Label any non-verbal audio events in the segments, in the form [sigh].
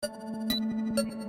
Et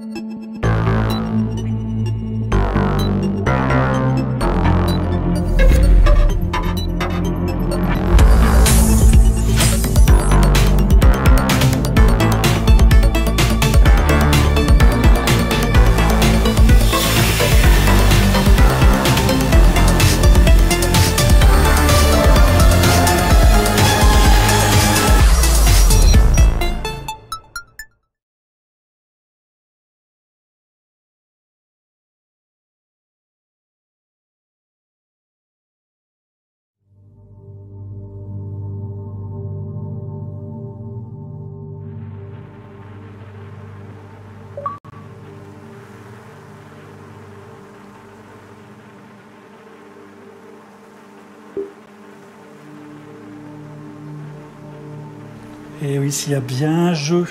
oui, s'il y a bien un jeu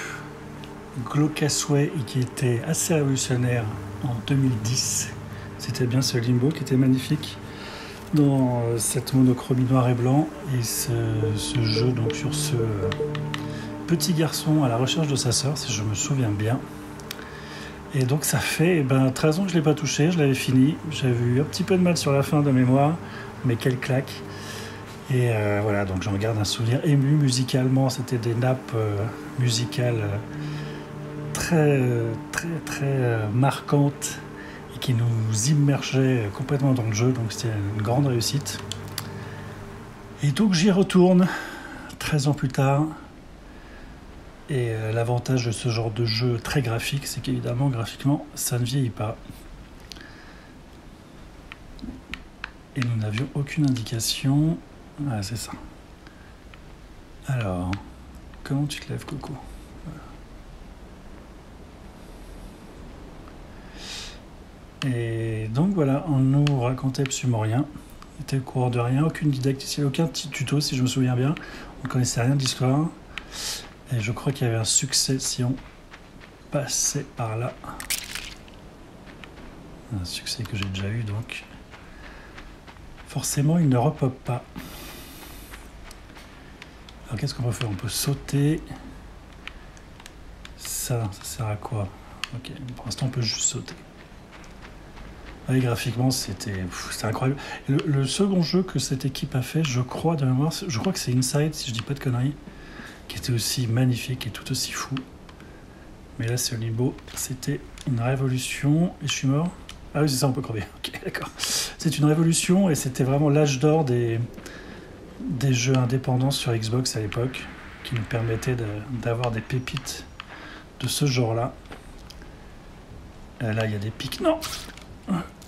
glauque et qui était assez révolutionnaire en 2010, c'était bien ce Limbo qui était magnifique dans euh, cette monochromie noir et blanc et ce, jeu donc sur ce petit garçon à la recherche de sa sœur, si je me souviens bien. Et donc ça fait eh ben, 13 ans que je ne l'ai pas touché, je l'avais fini, j'avais eu un petit peu de mal sur la fin de mémoire, mais quelle claque. Et euh, voilà, donc j'en garde un souvenir ému musicalement. C'était des nappes euh, musicales euh, très, très, très marquantes et qui nous immergeaient complètement dans le jeu. Donc c'était une grande réussite. Et donc j'y retourne 13 ans plus tard. Et l'avantage de ce genre de jeu très graphique, c'est qu'évidemment, graphiquement, ça ne vieillit pas. Et nous n'avions aucune indication ah, c'est ça. Alors, comment tu te lèves, Coco? Et donc voilà, on nous racontait absolument rien. Il était au courant de rien, aucune didactique, aucun petit tuto si je me souviens bien. On ne connaissait rien d'histoire. Et je crois qu'il y avait un succès si on passait par là. Un succès que j'ai déjà eu donc. Forcément, il ne repop pas. Alors qu'est-ce qu'on peut faire? On peut sauter. Ça, ça sert à quoi? Ok, pour l'instant on peut juste sauter. Oui, graphiquement, c'était incroyable. Le, second jeu que cette équipe a fait, je crois de mémoire, je crois que c'est Inside, si je dis pas de conneries, qui était aussi magnifique et tout aussi fou. Mais là, c'est Limbo. C'était une révolution. Et je suis mort? Ah oui, c'est ça, on peut crever. [laughs] Ok, d'accord. C'est une révolution et c'était vraiment l'âge d'or des, des jeux indépendants sur Xbox à l'époque qui nous permettaient d'avoir des pépites de ce genre-là. Là, il y a des pics. Non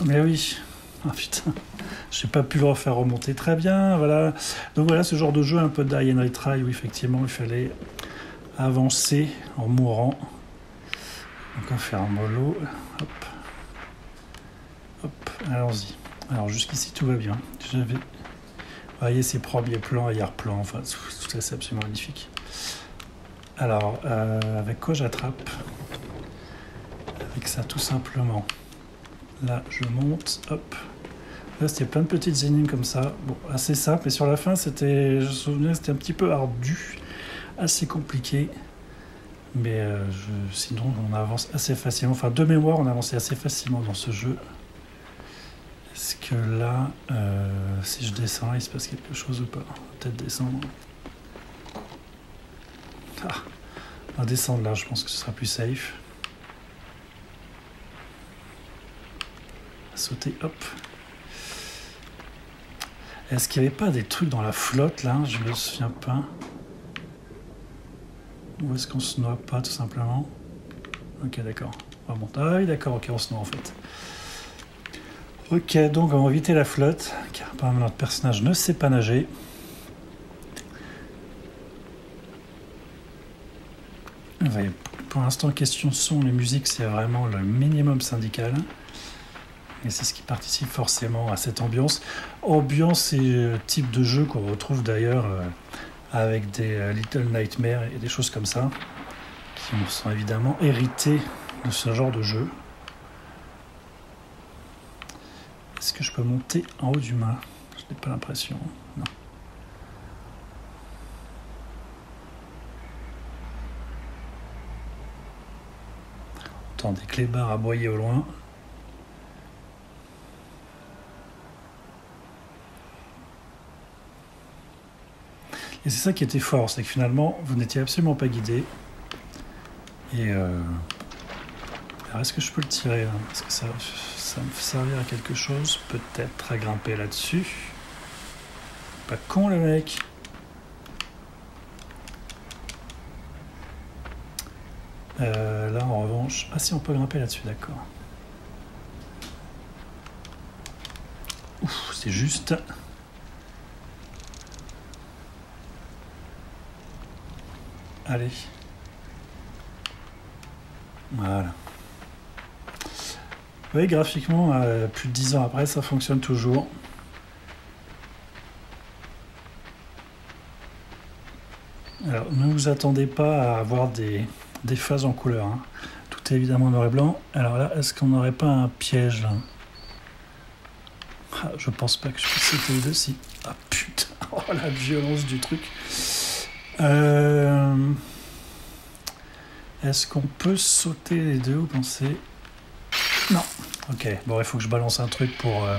Mais oui Ah J'ai pas pu le refaire remonter très bien. Voilà. Donc voilà ce genre de jeu un peu die and retry où effectivement il fallait avancer en mourant. Donc on faire un mollo. Hop. Hop, allons-y. Alors jusqu'ici tout va bien. Voyez ces premiers plans, arrière-plans, enfin tout ça c'est absolument magnifique. Alors, euh, avec quoi j'attrape? Avec ça tout simplement. Là, je monte, hop. Là, c'était plein de petites énigmes comme ça. Bon, assez simple, mais sur la fin, c'était, je me souviens, c'était un petit peu ardu, assez compliqué. Mais euh, sinon, on avance assez facilement. Enfin, de mémoire, on avançait assez facilement dans ce jeu. Est-ce que là, euh, si je descends, il se passe quelque chose ou pas Peut-être descendre. Ah, on va descendre là, je pense que ce sera plus safe. Sauter, hop. Est-ce qu'il n'y avait pas des trucs dans la flotte là? Je me souviens pas. Ou est-ce qu'on se noie pas tout simplement? Ok, d'accord. Ah oui, d'accord, ok, on se noie en fait. Ok, donc on va éviter la flotte, car apparemment notre personnage ne sait pas nager. Pour l'instant, question son, les musiques, c'est vraiment le minimum syndical. Et c'est ce qui participe forcément à cette ambiance. Ambiance et euh, type de jeu qu'on retrouve d'ailleurs euh, avec des euh, Little Nightmares et des choses comme ça, qui sont évidemment hérités de ce genre de jeu. Est-ce que je peux monter en haut du mât? Je n'ai pas l'impression. Non. J'entends des clébards aboyer au loin. Et c'est ça qui était fort, c'est que finalement, vous n'étiez absolument pas guidé. Et euh, est-ce que je peux le tirer hein Est-ce que ça, ça me servir à quelque chose Peut-être à grimper là-dessus. Pas con le mec euh, Là en revanche... Ah si on peut grimper là-dessus, d'accord. Ouf, c'est juste... Allez. Voilà. Voyez, graphiquement, euh, plus de 10 ans après, ça fonctionne toujours. Alors, ne vous attendez pas à avoir des, phases en couleur. Hein. Tout est évidemment noir et blanc. Alors là, est-ce qu'on n'aurait pas un piège? Là ah, Je pense pas que je puisse sauter les deux. Si. Ah putain, [laughs] oh la violence du truc. Euh, est-ce qu'on peut sauter les deux, vous pensez? Non. Ok, bon, il faut que je balance un truc pour euh,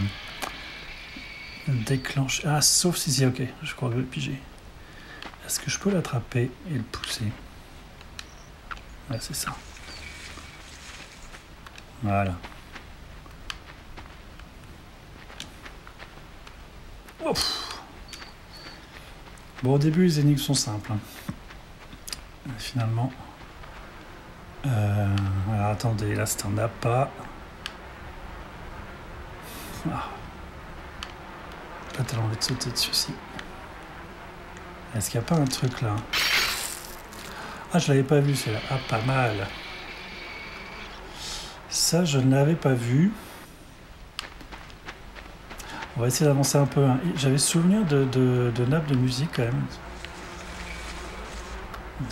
déclencher. Ah, sauf si, si, ok, je crois que je vais piger. Est-ce que je peux l'attraper et le pousser? Ouais, c'est ça. Voilà. Bon, au début, les énigmes sont simples. Hein. Finalement. Euh, alors, attendez, là, c'est un appât. Ah. Pas tellement envie de sauter dessus. Est-ce qu'il n'y a pas un truc là? Ah, je l'avais pas vu, c'est là. Ah, pas mal. Ça, je ne l'avais pas vu. On va essayer d'avancer un peu. Hein. J'avais souvenir de, de, de nappes de musique quand même.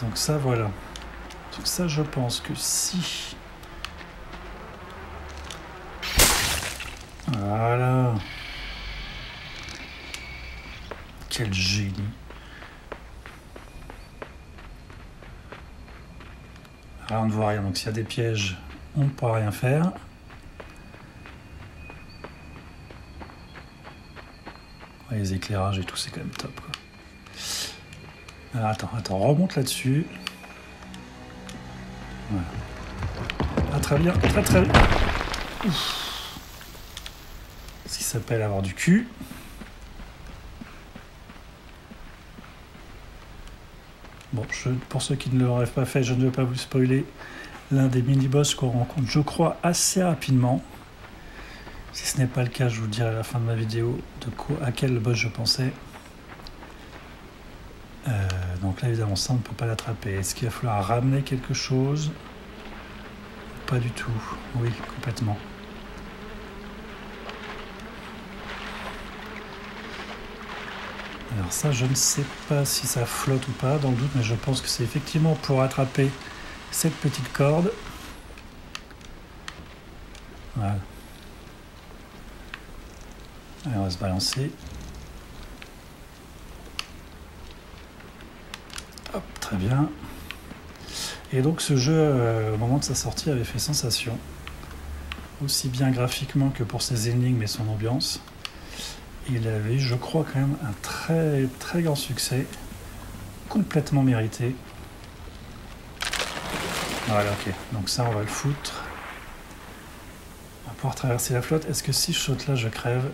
Donc ça, voilà. Donc ça, je pense que si... Voilà. Quel génie. Là, on ne voit rien. Donc s'il y a des pièges, on ne pourra rien faire. les éclairages et tout, c'est quand même top. Alors, attends, attends, remonte là-dessus. Voilà. Ah, très bien, très très bien. S'appelle avoir du cul. Bon, je, pour ceux qui ne l'auraient pas fait, je ne vais pas vous spoiler l'un des mini-boss qu'on rencontre, je crois, assez rapidement. Si ce n'est pas le cas, je vous dirai à la fin de ma vidéo de quoi, à quel boss je pensais. Euh, donc là, évidemment, ça, on ne peut pas l'attraper. Est-ce qu'il va falloir ramener quelque chose? Pas du tout. Oui, complètement. Alors ça, je ne sais pas si ça flotte ou pas, dans le doute, mais je pense que c'est effectivement pour attraper cette petite corde. Voilà. Allez, on va se balancer. Hop, très bien. Et donc ce jeu, euh, au moment de sa sortie, avait fait sensation. Aussi bien graphiquement que pour ses énigmes et son ambiance. Il avait, je crois, quand même un très très grand succès. Complètement mérité. Voilà, ok. Donc ça, on va le foutre. On va pouvoir traverser la flotte. Est-ce que si je saute là, je crève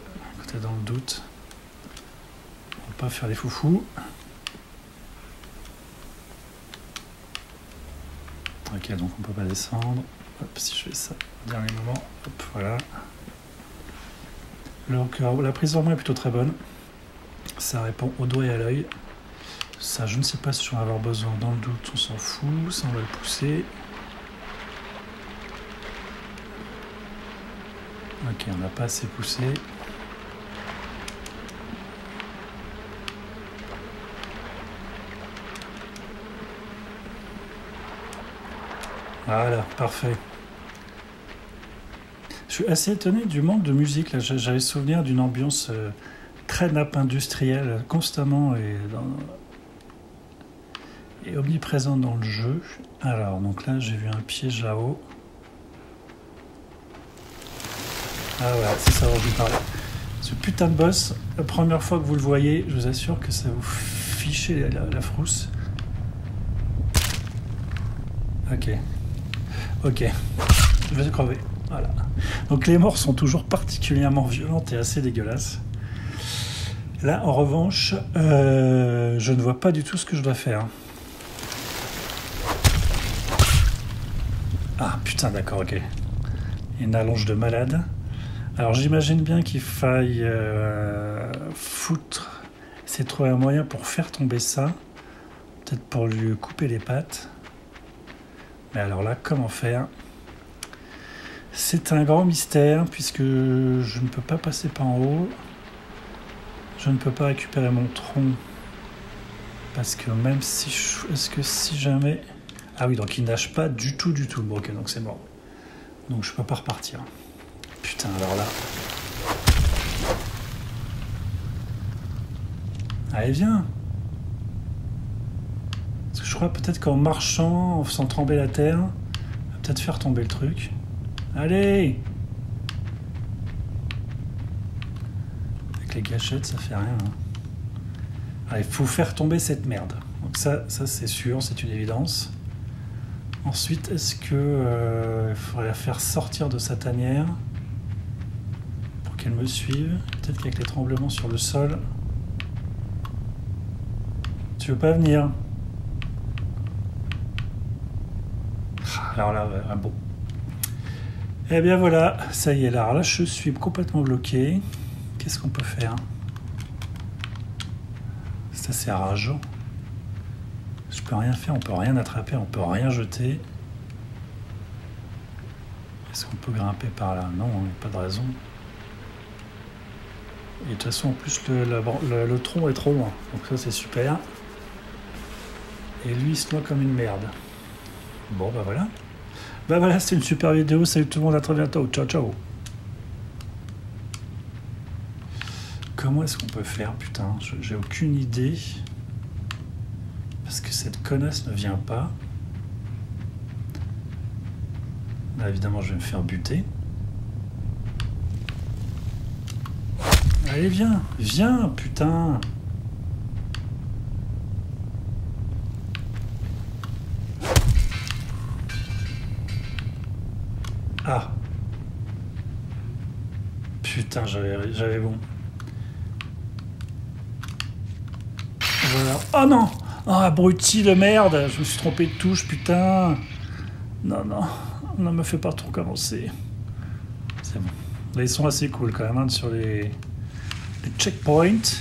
dans le doute. On va pas faire les foufous. Ok, donc on peut pas descendre. Hop, si je fais ça dernier moment, hop, voilà. Donc la prise en main est plutôt très bonne. Ça répond au doigt et à l'œil. Ça, je ne sais pas si on va avoir besoin. Dans le doute, on s'en fout. Ça, on va le pousser. Ok, on n'a pas assez poussé. Voilà, parfait. Je suis assez étonné du manque de musique. J'avais souvenir d'une ambiance euh, très nappe industrielle, constamment et, et omniprésente dans le jeu. Alors, donc là, j'ai vu un piège là-haut. Ah ouais, c'est ça dont je vous parlais. Ce putain de boss, la première fois que vous le voyez, je vous assure que ça vous fichez la, la frousse. Ok. Ok. Je vais crever. Voilà. Donc les morts sont toujours particulièrement violentes et assez dégueulasses. Là, en revanche, euh, je ne vois pas du tout ce que je dois faire. Ah putain, d'accord, ok. Une allonge de malade. Alors j'imagine bien qu'il faille euh, foutre, de trouver un moyen pour faire tomber ça. Peut-être pour lui couper les pattes. Mais alors là, comment faire? C'est un grand mystère puisque je ne peux pas passer par en haut. Je ne peux pas récupérer mon tronc. Parce que même si je... Est-ce que si jamais... Ah oui, donc il nage pas du tout, du tout. Bon, ok, donc c'est mort. Donc je peux pas repartir. Putain, alors là... Allez, viens Parce que je crois peut-être qu'en marchant, en faisant trembler la terre, peut-être faire tomber le truc. Allez les gâchettes, ça fait rien. Hein. il faut faire tomber cette merde. Donc ça, ça c'est sûr, c'est une évidence. Ensuite, est-ce que euh, il faudrait la faire sortir de sa tanière pour qu'elle me suive? Peut-être qu'avec les tremblements sur le sol. Tu veux pas venir? Ah, Alors là, bon. Eh bien voilà, ça y est, là, là je suis complètement bloqué. Qu'est-ce qu'on peut faire? C'est assez rageant. Je peux rien faire, on peut rien attraper, on peut rien jeter. Est-ce qu'on peut grimper par là? Non, pas de raison. Et de toute façon, en plus, le, tronc est trop loin. Donc ça, c'est super. Et lui, il se noie comme une merde. Bon, bah voilà. Bah voilà, c'était une super vidéo. Salut tout le monde, à très bientôt. Ciao, ciao. Comment est-ce qu'on peut faire Putain, j'ai aucune idée. Parce que cette connasse ne vient pas. Là, évidemment, je vais me faire buter. Allez, viens Viens, putain J'avais bon. Oh non Oh, abruti de merde Je me suis trompé de touche, putain Non, non, ne me fais pas trop commencer. C'est bon. Là, ils sont assez cool quand même, hein, sur les, les checkpoints.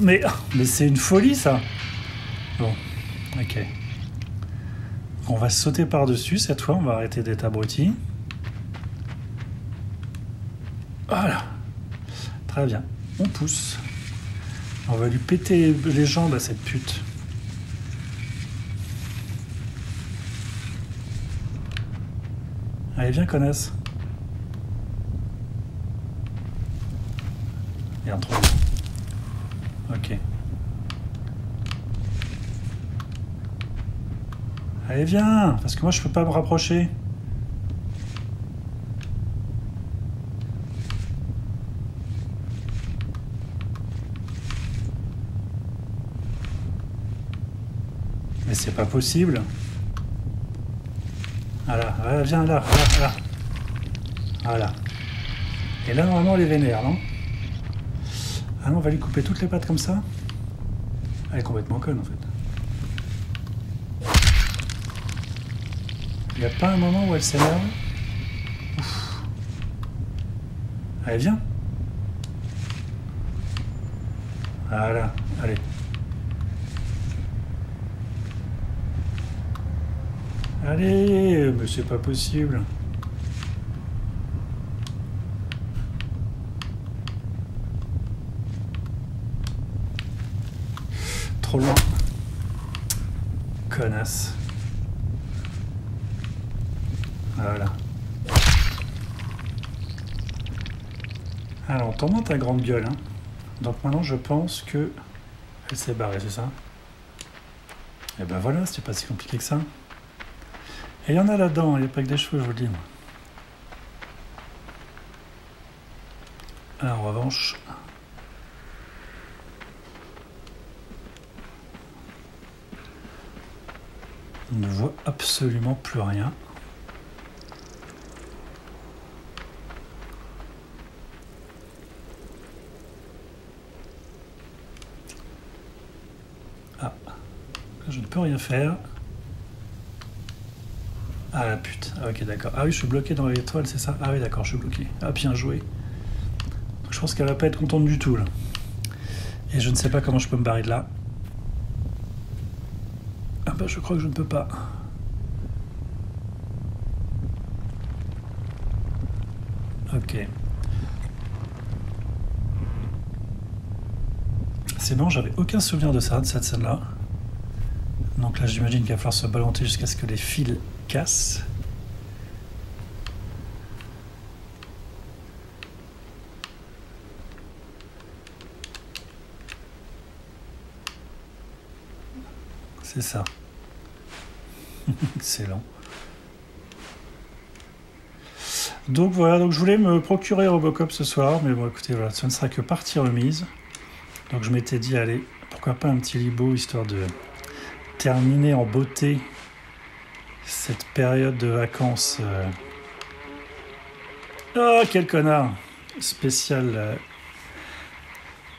Mais, mais c'est une folie, ça Bon, ok. On va sauter par-dessus, cette fois, on va arrêter d'être abruti. Voilà. Très bien. On pousse. On va lui péter les jambes à cette pute. Allez, viens, connasse. un trop. Ok. Allez, viens Parce que moi, je peux pas me rapprocher. Possible. Voilà, voilà viens là, là, là. Voilà. Et là, normalement, elle est vénère, non? Ah non, on va lui couper toutes les pattes comme ça? Elle est complètement conne, en fait. Il n'y a pas un moment où elle s'énerve? Allez, viens. Voilà, allez. Allez, mais c'est pas possible. Trop loin. Connasse. Voilà. Alors, t'en ta grande gueule. Hein. Donc maintenant, je pense que... Elle s'est barrée, c'est ça? Et eh ben voilà, c'était pas si compliqué que ça. Et il y en a là-dedans, il n'y a pas que des cheveux, je vous le dis. Ah, en revanche, on ne voit absolument plus rien. Ah, je ne peux rien faire. Ah la pute. Ah, ok, d'accord. Ah oui, je suis bloqué dans l'étoile, c'est ça? Ah oui, d'accord, je suis bloqué. Ah, bien joué. Je pense qu'elle va pas être contente du tout, là. Et je ne sais pas comment je peux me barrer de là. Ah bah, je crois que je ne peux pas. Ok. C'est bon, j'avais aucun souvenir de ça, de cette scène-là. Donc là, j'imagine qu'il va falloir se balancer jusqu'à ce que les fils C'est ça. [laughs] Excellent. Donc voilà, donc je voulais me procurer Robocop ce soir, mais bon écoutez, voilà, ce ne sera que partie remise. Donc je m'étais dit, allez, pourquoi pas un petit libo, histoire de terminer en beauté cette période de vacances. Oh, quel connard Spécial euh,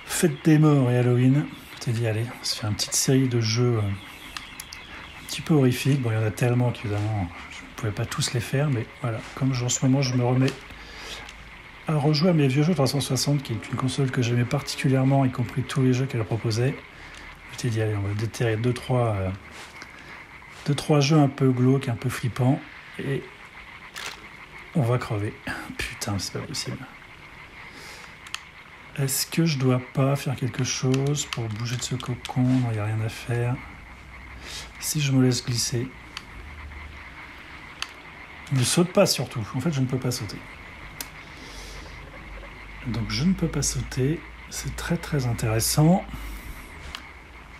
Fête des morts et Halloween. Je t'ai dit, allez, on se fait une petite série de jeux euh, un petit peu horrifiques. Bon, il y en a tellement qu'évidemment, je ne pouvais pas tous les faire, mais voilà, comme en ce moment, je me remets à rejouer à mes vieux jeux 360, qui est une console que j'aimais particulièrement, y compris tous les jeux qu'elle proposait. Je t'ai dit, allez, on va déterrer 2-3 euh, deux, trois jeux un peu glauques, un peu flippants, et on va crever. Putain, c'est pas possible. Est-ce que je dois pas faire quelque chose pour bouger de ce cocon? Il n'y a rien à faire. Si je me laisse glisser. Ne saute pas surtout. En fait, je ne peux pas sauter. Donc je ne peux pas sauter. C'est très très intéressant.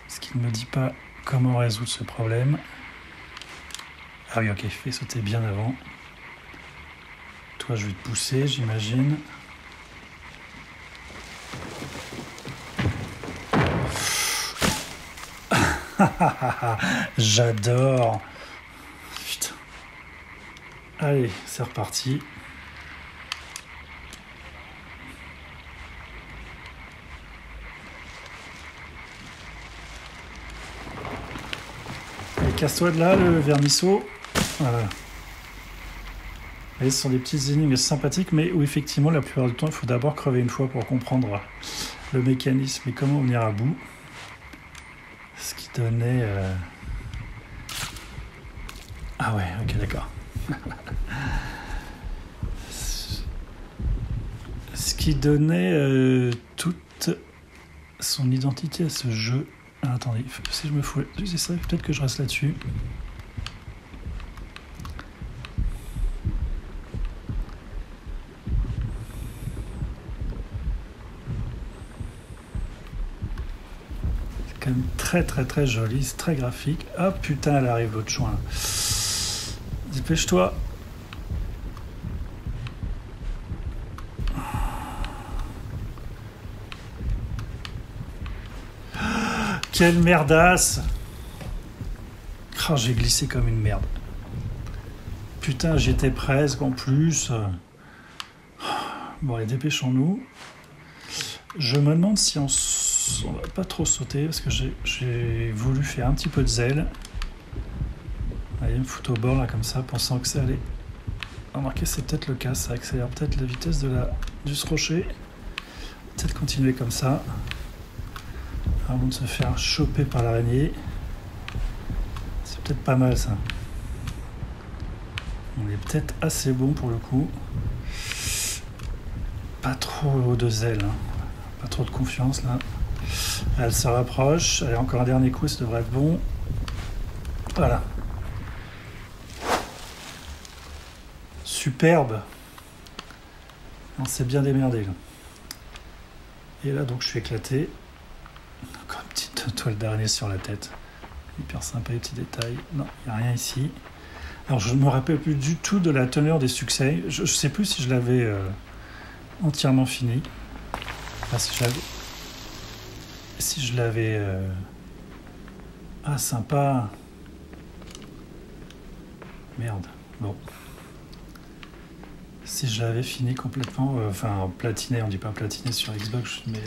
Ce qui ne me dit pas comment résoudre ce problème. Ah oui, ok, fais sauter bien avant. Toi, je vais te pousser, j'imagine. [laughs] J'adore. Putain. Allez, c'est reparti. casse-toi de là, le vermisseau. Voilà. Et ce sont des petites énigmes sympathiques, mais où effectivement, la plupart du temps, il faut d'abord crever une fois pour comprendre le mécanisme et comment venir à bout. Ce qui donnait... Euh, ah ouais, ok, d'accord. Ce qui donnait euh, toute son identité à ce jeu. Ah, attendez, si je me fous... C'est ça, peut-être que je reste là-dessus. Très très très joli, c'est très graphique. Ah putain, elle arrive l'autre choix. Dépêche-toi. Quelle merdasse oh, J'ai glissé comme une merde. Putain, j'étais presque en plus. Bon, allez, dépêchons-nous. Je me demande si on on va pas trop sauter parce que j'ai voulu faire un petit peu de zèle. Allez, me foutre au bord là comme ça, pensant que ça allait. Remarquez, c'est peut-être le cas, ça accélère peut-être la vitesse de la, du rocher. Peut-être continuer comme ça. Avant de se faire choper par l'araignée. C'est peut-être pas mal ça. On est peut-être assez bon pour le coup. Pas trop de zèle. Hein. Pas trop de confiance là. Elle se rapproche. Allez, encore un dernier coup, ça devrait être bon. Voilà. Superbe. On s'est bien démerdé. Et là, donc, je suis éclaté. Encore une petite [laughs] toile d'araignée sur la tête. Hyper sympa, les petits détails. Non, il n'y a rien ici. Alors, je ne me rappelle plus du tout de la teneur des succès. Je ne sais plus si je l'avais euh, entièrement fini. Ah, si je l'avais. Si je l'avais. euh, Ah, sympa. Merde. Bon. Si je l'avais fini complètement. euh, Enfin, platiné, on dit pas platiné sur Xbox, mais.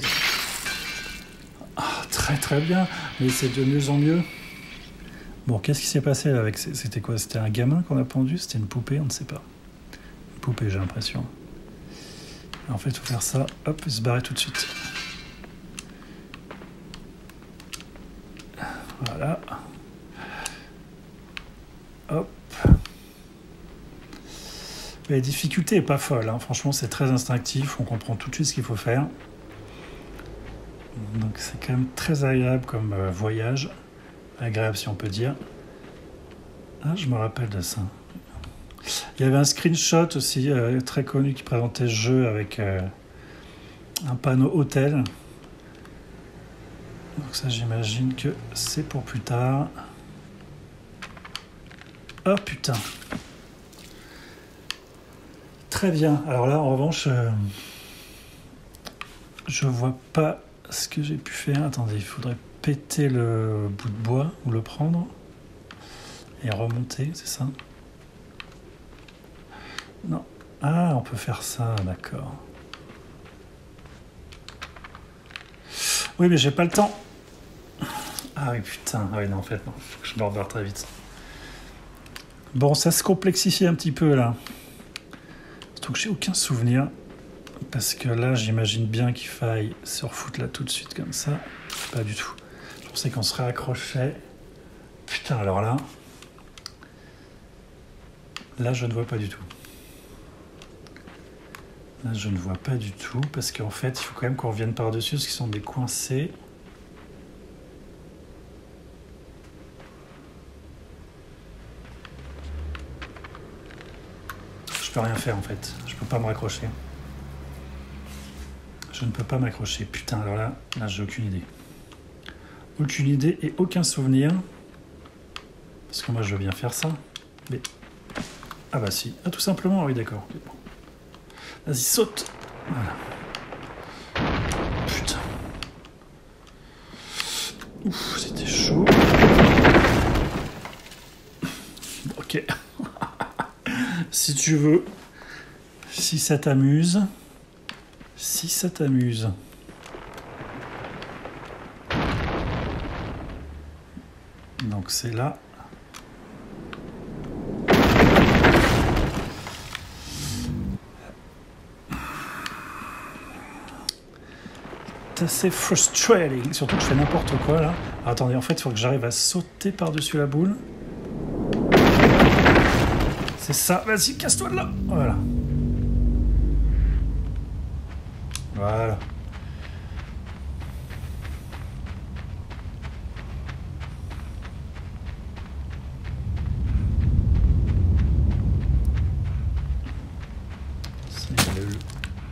Ah, très très bien. Mais c'est de mieux en mieux. Bon, qu'est-ce qui s'est passé là avec. C'était quoi? C'était un gamin qu'on a pendu? C'était une poupée? On ne sait pas. Une poupée, j'ai l'impression. En fait, il faut faire ça, hop, se barrer tout de suite. Voilà. Hop. La difficulté est pas folle, hein. franchement, c'est très instinctif, on comprend tout de suite ce qu'il faut faire. Donc, c'est quand même très agréable comme euh, voyage. Agréable, si on peut dire. Ah, je me rappelle de ça. Il y avait un screenshot aussi euh, très connu qui présentait ce jeu avec euh, un panneau hôtel. Donc ça j'imagine que c'est pour plus tard. Oh putain. Très bien. Alors là en revanche, euh, je vois pas ce que j'ai pu faire. Attendez, il faudrait péter le bout de bois ou le prendre et remonter, c'est ça? Non. Ah, on peut faire ça, d'accord. Oui, mais j'ai pas le temps. Ah oui, putain. Ah oui, non, en fait, non. Faut que je rebarre très vite. Bon, ça se complexifie un petit peu, là. Surtout que j'ai aucun souvenir. Parce que là, j'imagine bien qu'il faille se refoutre là tout de suite, comme ça. Pas du tout. Je pensais qu'on serait accroché. Putain, alors là... Là, je ne vois pas du tout. Là, je ne vois pas du tout, parce qu'en fait, il faut quand même qu'on revienne par-dessus, parce qu'ils sont des peux rien faire, en fait. Je peux pas me raccrocher. Je ne peux pas m'accrocher. Putain, alors là, là, j'ai aucune idée. Aucune idée et aucun souvenir. Parce que moi, je veux bien faire ça. Mais... Ah bah si. Ah, tout simplement, oui, d'accord. Vas-y, saute. Putain c'était chaud. Ok. Si tu veux. Si ça t'amuse. Si ça t'amuse. Donc c'est là. C'est assez frustrating. Surtout que je fais n'importe quoi là. Attendez, en fait, il faut que j'arrive à sauter par-dessus la boule. C'est ça. Vas-y, casse-toi de là. Voilà. Voilà.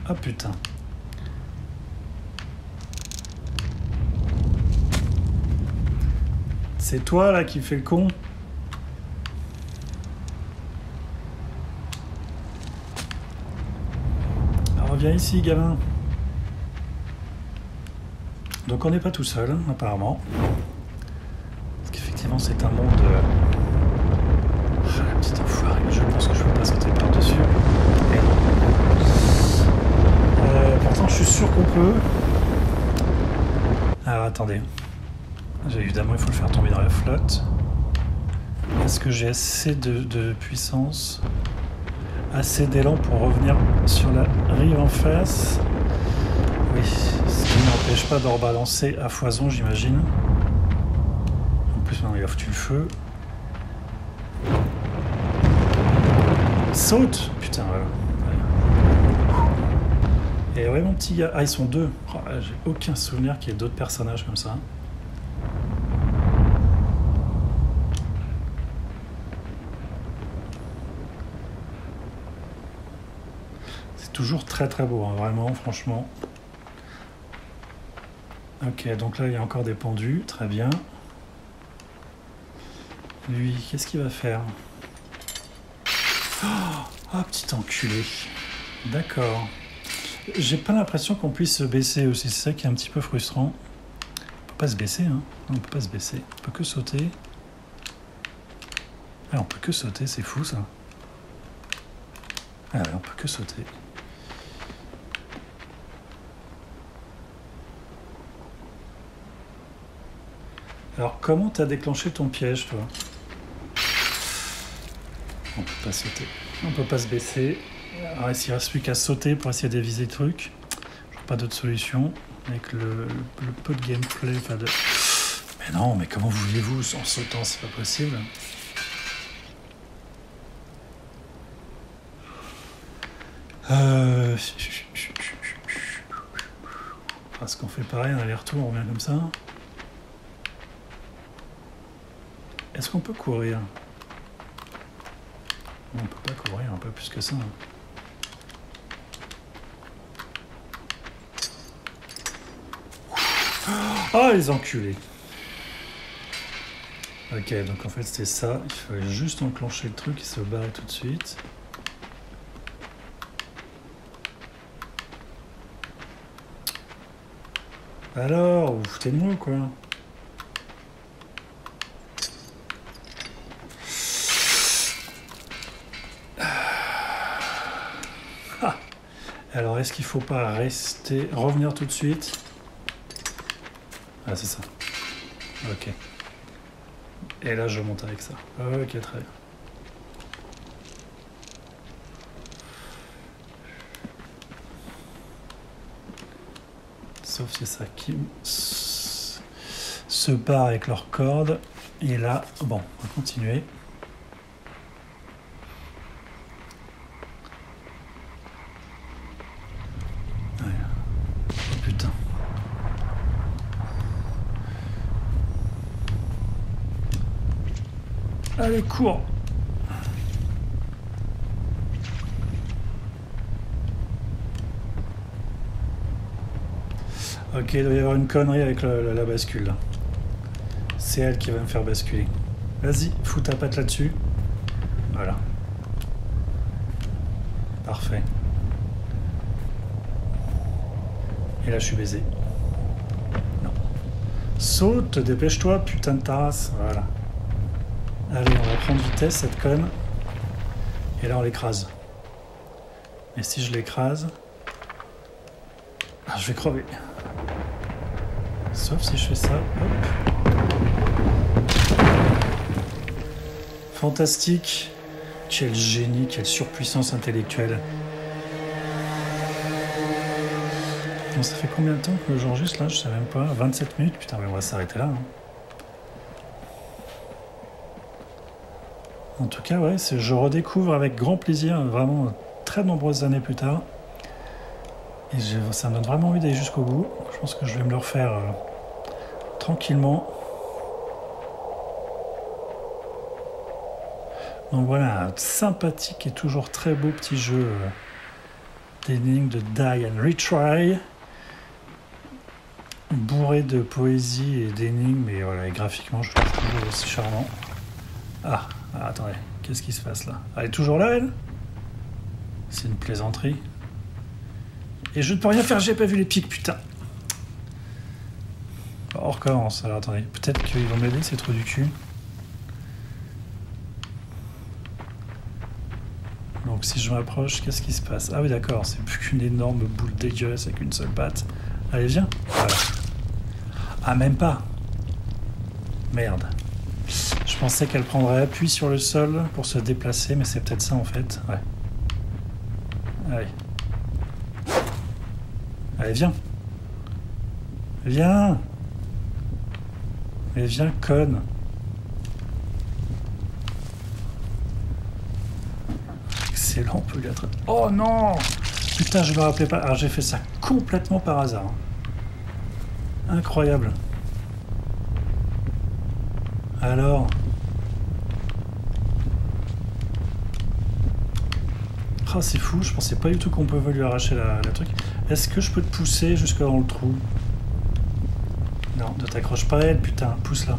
Ah putain. C'est toi là qui fais le con Ici, gamin. Donc on n'est pas tout seul, hein, apparemment. Parce qu'effectivement c'est un monde... euh, Ah, la petite je pense que je peux pas sauter par-dessus. Euh, pourtant je suis sûr qu'on peut. Alors attendez. Évidemment il faut le faire tomber dans la flotte. Est-ce que j'ai assez de puissance? Assez d'élan pour revenir sur la rive en face Oui, ce qui n'empêche pas de rebalancer à foison, j'imagine. En plus, maintenant, il a foutu le feu. Saute Putain, voilà. Et ouais, mon petit gars. Ah, ils sont deux. Oh, J'ai aucun souvenir qu'il y ait d'autres personnages comme ça. Toujours très très beau, hein, vraiment, franchement. Ok, donc là il y a encore des pendus, très bien. Lui, qu'est-ce qu'il va faire? Oh, oh, petit enculé. D'accord. J'ai pas l'impression qu'on puisse se baisser aussi, c'est ça qui est un petit peu frustrant. On peut pas se baisser, hein. On peut pas se baisser. On peut que sauter. Ah, on peut que sauter, c'est fou ça. Ah on peut que sauter. Alors, comment t'as déclenché ton piège, toi On peut pas sauter. On peut pas se baisser. Alors, il reste plus qu'à sauter pour essayer d'éviser le truc. Pas d'autre solution. Avec le, le, peu de gameplay, enfin de... Mais non, mais comment voulez-vous En sautant, c'est pas possible. Euh... Est-ce qu'on fait pareil, un aller-retour, on revient comme ça Est-ce qu'on peut courir? On peut pas courir un peu plus que ça. Oh les enculés Ok, donc en fait c'était ça. Il fallait juste enclencher le truc et se barrer tout de suite. Alors, vous foutez de moi quoi ah. Alors, est-ce qu'il faut pas rester, revenir tout de suite? Ah, c'est ça. Ok. Et là, je monte avec ça. Ok, très bien. Sauf si ça qui se part avec leurs cordes. Et là, bon, on va continuer. Oh, putain. Allez, cours Ok, il doit y avoir une connerie avec la, bascule C'est elle qui va me faire basculer. Vas-y, fous ta patte là-dessus. Voilà. Parfait. Et là, je suis baisé. Non. Saute, dépêche-toi, putain de tasse. Voilà. Allez, on va prendre vitesse, cette conne. Et là, on l'écrase. Et si je l'écrase... Ah, je vais crever. Sauf si je fais ça. Fantastique. Quel génie, quelle surpuissance intellectuelle. Bon, ça fait combien de temps que j'enregistre là? Je sais même pas. 27 minutes? Putain, mais on va s'arrêter là. Hein. En tout cas, ouais, je redécouvre avec grand plaisir, vraiment très nombreuses années plus tard. Et ça me donne vraiment envie d'aller jusqu'au bout. Je pense que je vais me le refaire euh, tranquillement. Donc voilà, sympathique et toujours très beau petit jeu euh, d'énigmes de Die and Retry. Bourré de poésie et d'énigmes, et voilà, graphiquement, je trouve toujours aussi charmant. Ah, ah, attendez, qu'est-ce qui se passe là? Elle est toujours là, elle? C'est une plaisanterie. Et je ne peux rien faire, j'ai pas vu les pics, putain. On recommence. Alors attendez, peut-être qu'ils vont m'aider, c'est trop du cul. Donc si je m'approche, qu'est-ce qui se passe? Ah oui d'accord, c'est plus qu'une énorme boule dégueulasse avec une seule patte. Allez viens. Ah même pas. Merde. Je pensais qu'elle prendrait appui sur le sol pour se déplacer, mais c'est peut-être ça en fait. Ouais. Allez. Allez viens. Viens mais viens, conne. Excellent, on peut lui attraper. Oh non Putain, je me rappelais pas. Alors j'ai fait ça complètement par hasard. Incroyable. Alors Ah, c'est fou, je pensais pas du tout qu'on pouvait lui arracher la, truc. Est-ce que je peux te pousser jusque dans le trou? Non, ne t'accroche pas à elle, putain, pousse-la.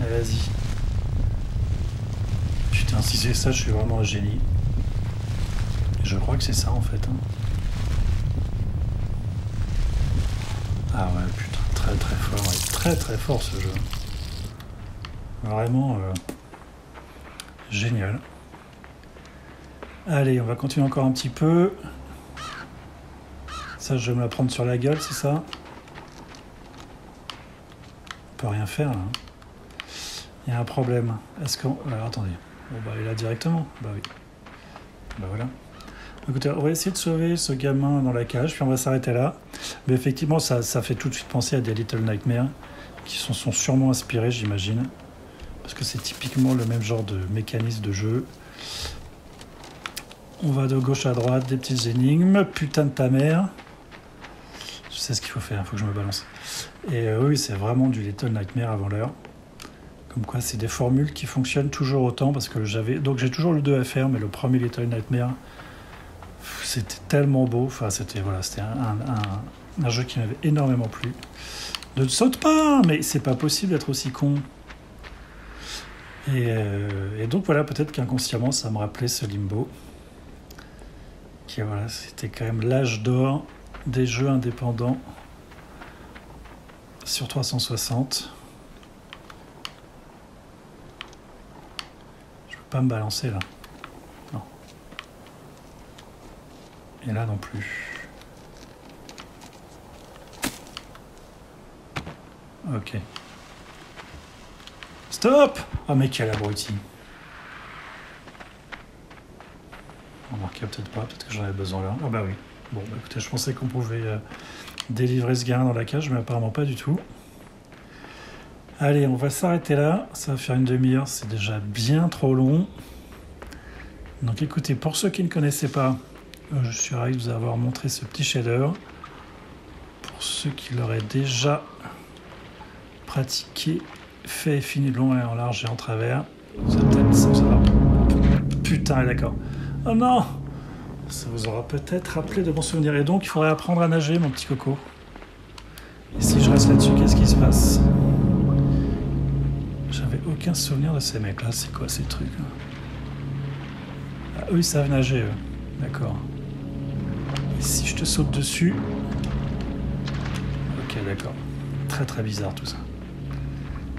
Vas-y. Putain, si c'est ça, je suis vraiment un génie. Je crois que c'est ça, en fait. Hein. Ah ouais, putain, très très fort, très très fort ce jeu. Vraiment euh, génial. Allez, on va continuer encore un petit peu. Ça, je vais me la prendre sur la gueule, c'est ça? On peut rien faire là. Il y a un problème. Est-ce qu'on. Alors attendez. Bon bah il est là directement. Bah oui. Bah voilà. Écoutez, on va essayer de sauver ce gamin dans la cage, puis on va s'arrêter là. Mais effectivement, ça, ça, fait tout de suite penser à des Little Nightmares, qui sont, sont sûrement inspirés, j'imagine. Parce que c'est typiquement le même genre de mécanisme de jeu. On va de gauche à droite, des petites énigmes. Putain de ta mère. Je sais ce qu'il faut faire, il faut que je me balance. Et euh, oui, c'est vraiment du Little Nightmare avant l'heure. Comme quoi, c'est des formules qui fonctionnent toujours autant parce que j'avais. Donc j'ai toujours le 2 à faire, mais le premier Little Nightmare, c'était tellement beau. Enfin, c'était voilà, un, jeu qui m'avait énormément plu. Ne saute pas, mais c'est pas possible d'être aussi con. Et, euh, donc voilà, peut-être qu'inconsciemment, ça me rappelait ce limbo. Voilà, c'était quand même l'âge d'or des jeux indépendants sur 360. Je peux pas me balancer là. Et là non plus. Ok. Stop Oh mais quel abruti. Peut-être pas, peut-être que j'en avais besoin là. Ah bah oui. Bon bah écoutez, je pensais qu'on pouvait euh, délivrer ce gamin dans la cage, mais apparemment pas du tout. Allez, on va s'arrêter là. Ça va faire une demi-heure, c'est déjà bien trop long. Donc écoutez, pour ceux qui ne connaissaient pas, euh, je suis ravi de vous avoir montré ce petit shader. Pour ceux qui l'auraient déjà pratiqué, fait fini long et en large et en travers, peut-être vous aura... Putain, d'accord. Oh non Ça vous aura peut-être rappelé de bons souvenirs. Et donc, il faudrait apprendre à nager, mon petit coco. Et si je reste là-dessus, qu'est-ce qui se passe? J'avais aucun souvenir de ces mecs-là. C'est quoi ces trucs Ah, eux, ils savent nager, eux. D'accord si je te saute dessus... Ok, d'accord. Très très bizarre tout ça.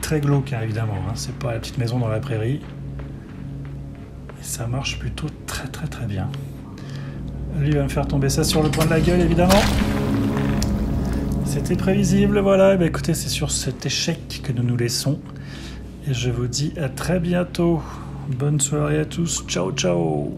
Très glauque, hein, évidemment. Hein. C'est pas la petite maison dans la prairie. Et ça marche plutôt très très très bien. Lui va me faire tomber ça sur le point de la gueule, évidemment. C'était prévisible, voilà. Eh ben, écoutez, c'est sur cet échec que nous nous laissons. Et je vous dis à très bientôt. Bonne soirée à tous. Ciao, ciao.